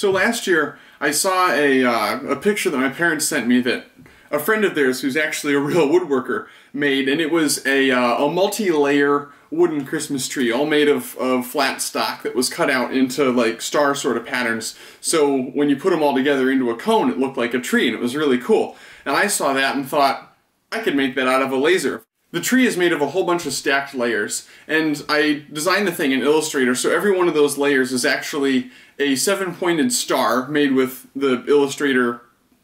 So last year, I saw a, uh, a picture that my parents sent me that a friend of theirs, who's actually a real woodworker, made, and it was a, uh, a multi-layer wooden Christmas tree, all made of, of flat stock that was cut out into like star sort of patterns. So when you put them all together into a cone, it looked like a tree, and it was really cool. And I saw that and thought, I could make that out of a laser. The tree is made of a whole bunch of stacked layers, and I designed the thing in Illustrator, so every one of those layers is actually a seven-pointed star made with the Illustrator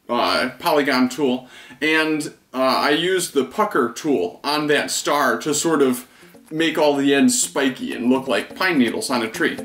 uh, polygon tool, and uh, I used the pucker tool on that star to sort of make all the ends spiky and look like pine needles on a tree.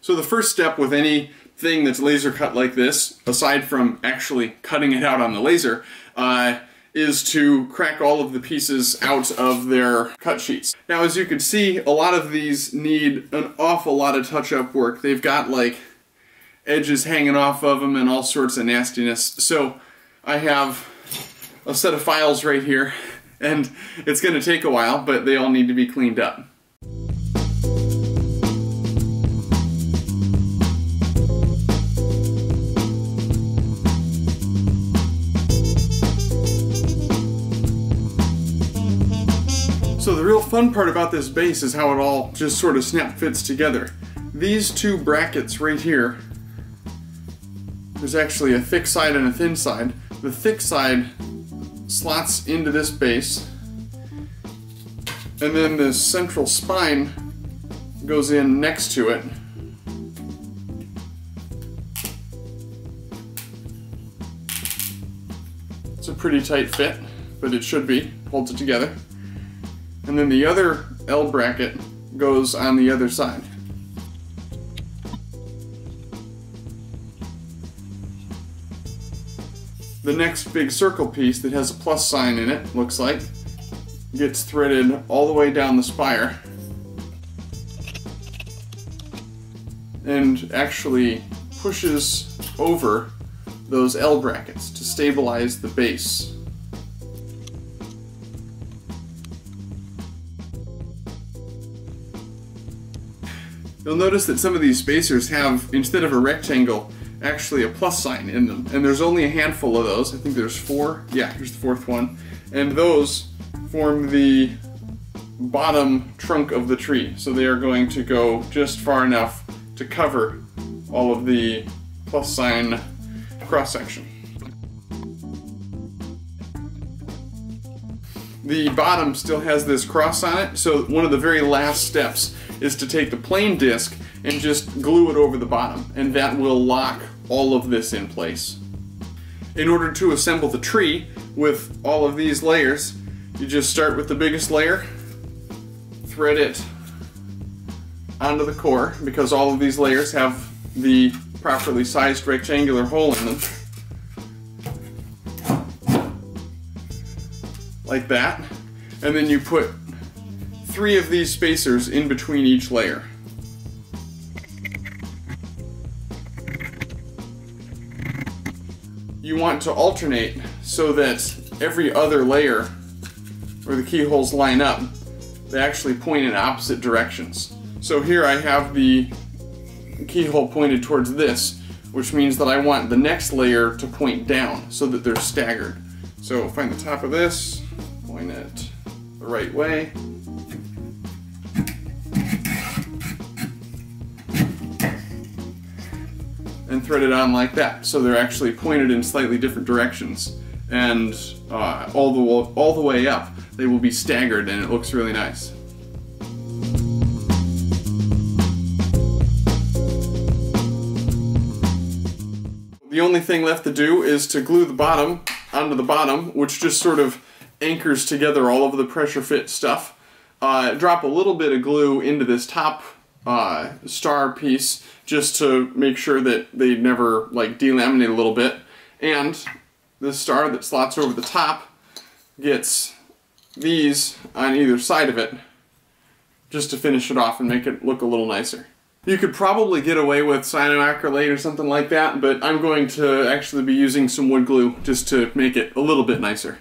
So the first step with anything that's laser cut like this, aside from actually cutting it out on the laser, uh, is to crack all of the pieces out of their cut sheets. Now as you can see, a lot of these need an awful lot of touch-up work. They've got like edges hanging off of them and all sorts of nastiness. So I have a set of files right here and it's going to take a while, but they all need to be cleaned up. Fun part about this base is how it all just sort of snap fits together. These two brackets right here, there's actually a thick side and a thin side. The thick side slots into this base, and then the central spine goes in next to it. It's a pretty tight fit, but it should be, holds it together and then the other L bracket goes on the other side. The next big circle piece that has a plus sign in it, looks like, gets threaded all the way down the spire and actually pushes over those L brackets to stabilize the base. You'll notice that some of these spacers have, instead of a rectangle, actually a plus sign in them. And there's only a handful of those. I think there's four. Yeah, here's the fourth one. And those form the bottom trunk of the tree. So they are going to go just far enough to cover all of the plus sign cross section. The bottom still has this cross on it, so one of the very last steps is to take the plain disc and just glue it over the bottom, and that will lock all of this in place. In order to assemble the tree with all of these layers, you just start with the biggest layer, thread it onto the core, because all of these layers have the properly sized rectangular hole in them. Like that. And then you put three of these spacers in between each layer. You want to alternate so that every other layer where the keyholes line up, they actually point in opposite directions. So here I have the keyhole pointed towards this, which means that I want the next layer to point down so that they're staggered. So find the top of this, point it the right way, and thread it on like that. So they're actually pointed in slightly different directions. And uh, all, the, all the way up, they will be staggered and it looks really nice. The only thing left to do is to glue the bottom onto the bottom, which just sort of anchors together all of the pressure fit stuff. Uh, drop a little bit of glue into this top uh, star piece just to make sure that they never like delaminate a little bit. And the star that slots over the top gets these on either side of it just to finish it off and make it look a little nicer. You could probably get away with cyanoacrylate or something like that, but I'm going to actually be using some wood glue just to make it a little bit nicer.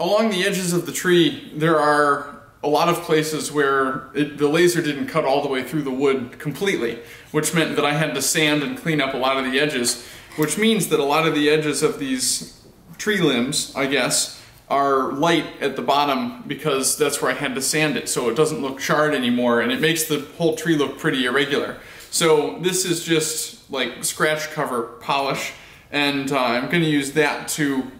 Along the edges of the tree, there are a lot of places where it, the laser didn't cut all the way through the wood completely, which meant that I had to sand and clean up a lot of the edges, which means that a lot of the edges of these tree limbs, I guess, are light at the bottom because that's where I had to sand it so it doesn't look charred anymore and it makes the whole tree look pretty irregular. So this is just like scratch cover polish and uh, I'm going to use that to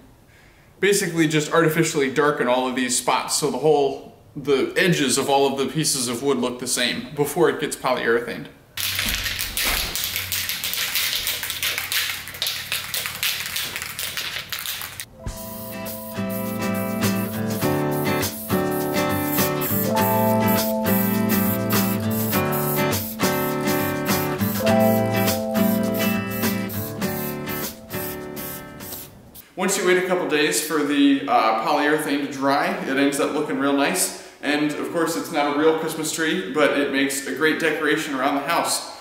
basically just artificially darken all of these spots so the whole, the edges of all of the pieces of wood look the same before it gets polyurethaned. Once you wait a couple days for the uh, polyurethane to dry, it ends up looking real nice. And of course it's not a real Christmas tree, but it makes a great decoration around the house.